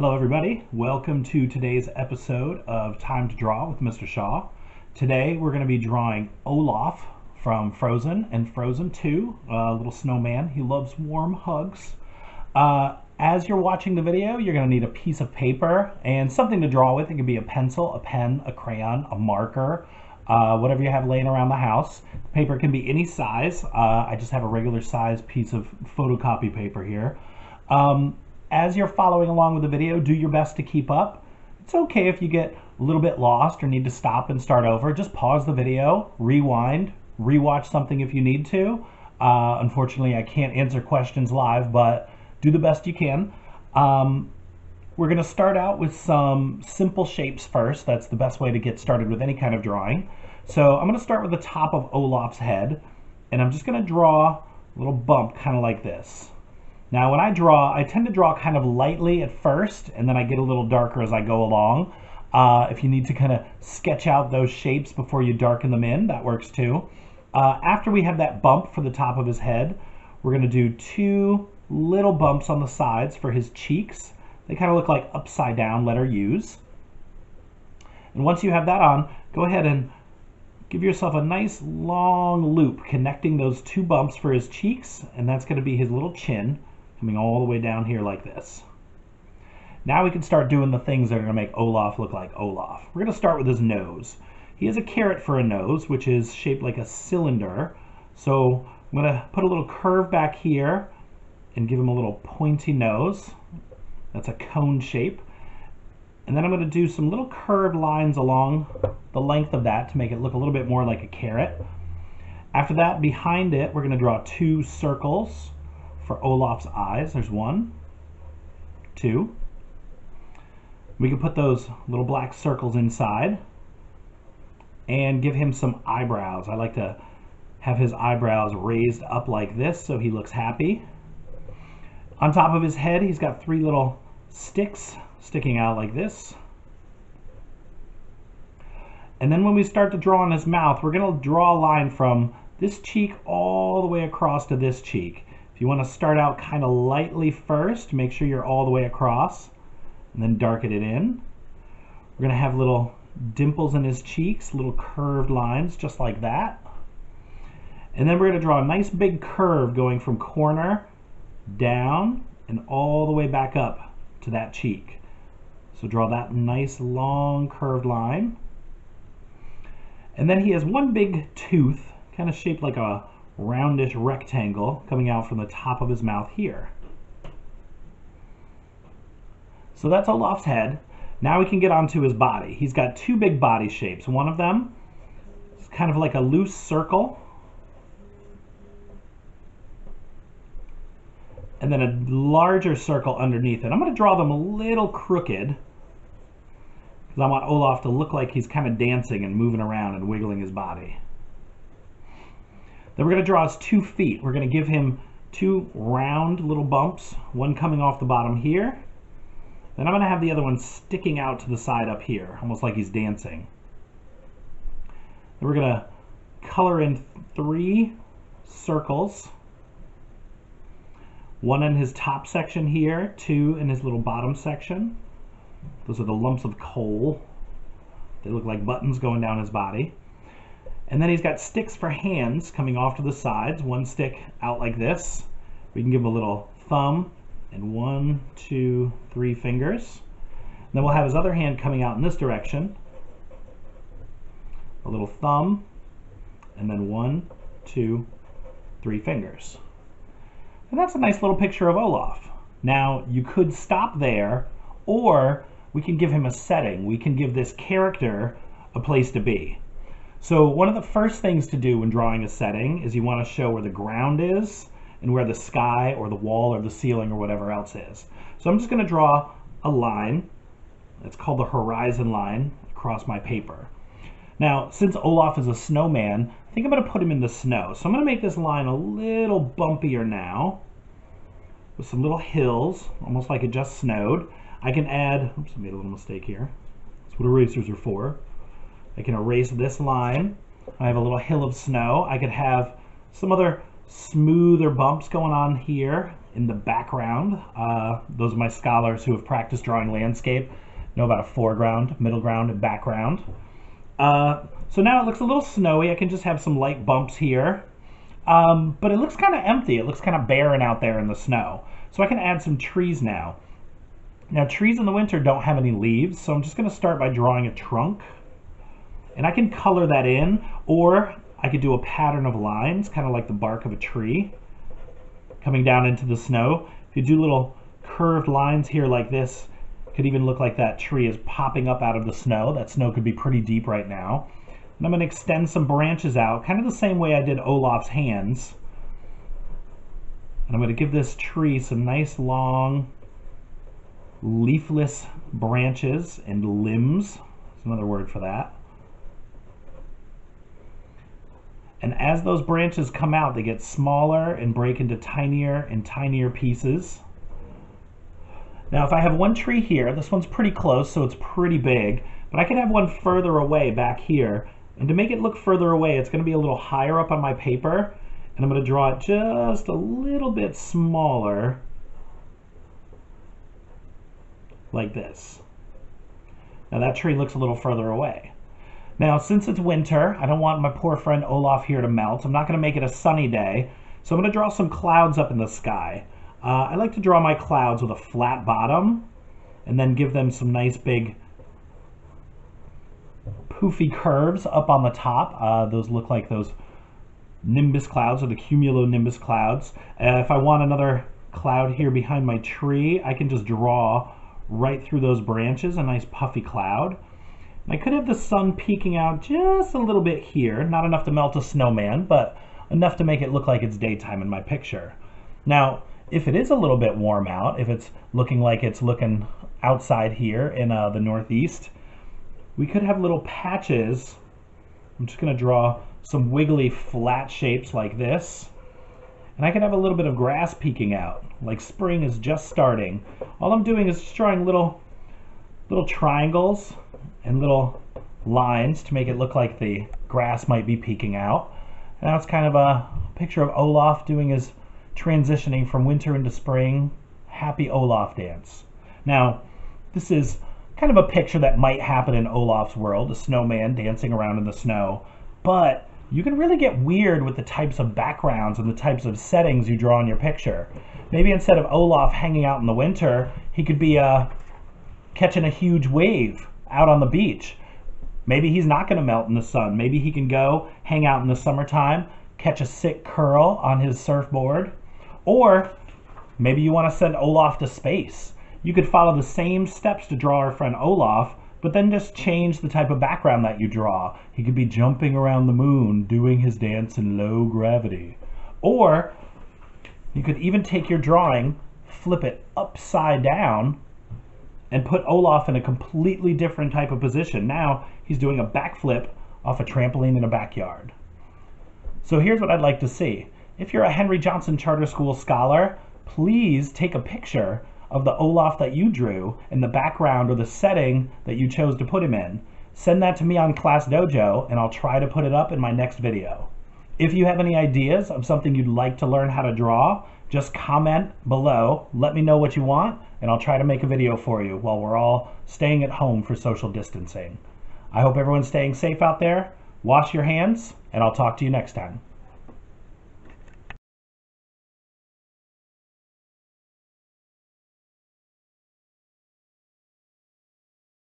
Hello everybody, welcome to today's episode of Time to Draw with Mr. Shaw. Today we're going to be drawing Olaf from Frozen and Frozen 2, a little snowman. He loves warm hugs. Uh, as you're watching the video, you're going to need a piece of paper and something to draw with. It can be a pencil, a pen, a crayon, a marker, uh, whatever you have laying around the house. The Paper can be any size. Uh, I just have a regular size piece of photocopy paper here. Um, as you're following along with the video, do your best to keep up. It's okay if you get a little bit lost or need to stop and start over. Just pause the video, rewind, rewatch something if you need to. Uh, unfortunately, I can't answer questions live, but do the best you can. Um, we're going to start out with some simple shapes first. That's the best way to get started with any kind of drawing. So I'm going to start with the top of Olaf's head, and I'm just going to draw a little bump kind of like this. Now when I draw, I tend to draw kind of lightly at first, and then I get a little darker as I go along. Uh, if you need to kind of sketch out those shapes before you darken them in, that works too. Uh, after we have that bump for the top of his head, we're going to do two little bumps on the sides for his cheeks. They kind of look like upside down letter U's. And once you have that on, go ahead and give yourself a nice long loop connecting those two bumps for his cheeks, and that's going to be his little chin coming all the way down here like this. Now we can start doing the things that are going to make Olaf look like Olaf. We're going to start with his nose. He has a carrot for a nose, which is shaped like a cylinder. So I'm going to put a little curve back here and give him a little pointy nose. That's a cone shape. And then I'm going to do some little curved lines along the length of that to make it look a little bit more like a carrot. After that, behind it, we're going to draw two circles for Olaf's eyes. There's one, two. We can put those little black circles inside and give him some eyebrows. I like to have his eyebrows raised up like this so he looks happy. On top of his head, he's got three little sticks sticking out like this. And then when we start to draw on his mouth, we're going to draw a line from this cheek all the way across to this cheek. You want to start out kind of lightly first, make sure you're all the way across and then darken it in. We're going to have little dimples in his cheeks, little curved lines just like that. And then we're going to draw a nice big curve going from corner down and all the way back up to that cheek. So draw that nice long curved line. And then he has one big tooth, kind of shaped like a roundish rectangle coming out from the top of his mouth here. So that's Olaf's head. Now we can get onto his body. He's got two big body shapes. One of them is kind of like a loose circle. And then a larger circle underneath it. I'm going to draw them a little crooked because I want Olaf to look like he's kind of dancing and moving around and wiggling his body. Then we're going to draw his two feet. We're going to give him two round little bumps, one coming off the bottom here. Then I'm going to have the other one sticking out to the side up here, almost like he's dancing. Then we're going to color in three circles. One in his top section here, two in his little bottom section. Those are the lumps of coal. They look like buttons going down his body. And then he's got sticks for hands coming off to the sides, one stick out like this. We can give him a little thumb and one, two, three fingers. And then we'll have his other hand coming out in this direction. A little thumb, and then one, two, three fingers. And that's a nice little picture of Olaf. Now, you could stop there, or we can give him a setting. We can give this character a place to be. So one of the first things to do when drawing a setting is you want to show where the ground is and where the sky or the wall or the ceiling or whatever else is. So I'm just going to draw a line. It's called the horizon line across my paper. Now, since Olaf is a snowman, I think I'm going to put him in the snow. So I'm going to make this line a little bumpier now with some little hills, almost like it just snowed. I can add, oops, I made a little mistake here. That's what erasers are for. I can erase this line. I have a little hill of snow. I could have some other smoother bumps going on here in the background. Uh, those are my scholars who have practiced drawing landscape, know about a foreground, middle ground, and background. Uh, so now it looks a little snowy. I can just have some light bumps here. Um, but it looks kind of empty. It looks kind of barren out there in the snow. So I can add some trees now. Now trees in the winter don't have any leaves, so I'm just going to start by drawing a trunk. And I can color that in, or I could do a pattern of lines, kind of like the bark of a tree, coming down into the snow. If you do little curved lines here like this, could even look like that tree is popping up out of the snow. That snow could be pretty deep right now. And I'm going to extend some branches out, kind of the same way I did Olaf's hands. And I'm going to give this tree some nice long leafless branches and limbs. That's another word for that. And as those branches come out, they get smaller and break into tinier and tinier pieces. Now, if I have one tree here, this one's pretty close, so it's pretty big, but I can have one further away back here. And to make it look further away, it's gonna be a little higher up on my paper, and I'm gonna draw it just a little bit smaller, like this. Now that tree looks a little further away. Now, since it's winter, I don't want my poor friend Olaf here to melt. I'm not going to make it a sunny day. So I'm going to draw some clouds up in the sky. Uh, I like to draw my clouds with a flat bottom and then give them some nice big poofy curves up on the top. Uh, those look like those nimbus clouds or the cumulonimbus clouds. Uh, if I want another cloud here behind my tree, I can just draw right through those branches a nice puffy cloud. I could have the sun peeking out just a little bit here, not enough to melt a snowman, but enough to make it look like it's daytime in my picture. Now, if it is a little bit warm out, if it's looking like it's looking outside here in uh, the northeast, we could have little patches. I'm just going to draw some wiggly flat shapes like this. And I can have a little bit of grass peeking out, like spring is just starting. All I'm doing is just drawing little, little triangles and little lines to make it look like the grass might be peeking out. And that's kind of a picture of Olaf doing his transitioning from winter into spring. Happy Olaf dance. Now, this is kind of a picture that might happen in Olaf's world, a snowman dancing around in the snow. But you can really get weird with the types of backgrounds and the types of settings you draw in your picture. Maybe instead of Olaf hanging out in the winter, he could be uh, catching a huge wave out on the beach. Maybe he's not going to melt in the sun. Maybe he can go hang out in the summertime, catch a sick curl on his surfboard. Or maybe you want to send Olaf to space. You could follow the same steps to draw our friend Olaf, but then just change the type of background that you draw. He could be jumping around the moon, doing his dance in low gravity. Or you could even take your drawing, flip it upside down, and put Olaf in a completely different type of position. Now he's doing a backflip off a trampoline in a backyard. So here's what I'd like to see. If you're a Henry Johnson Charter School scholar, please take a picture of the Olaf that you drew in the background or the setting that you chose to put him in. Send that to me on Class Dojo and I'll try to put it up in my next video. If you have any ideas of something you'd like to learn how to draw, just comment below, let me know what you want, and I'll try to make a video for you while we're all staying at home for social distancing. I hope everyone's staying safe out there. Wash your hands, and I'll talk to you next time.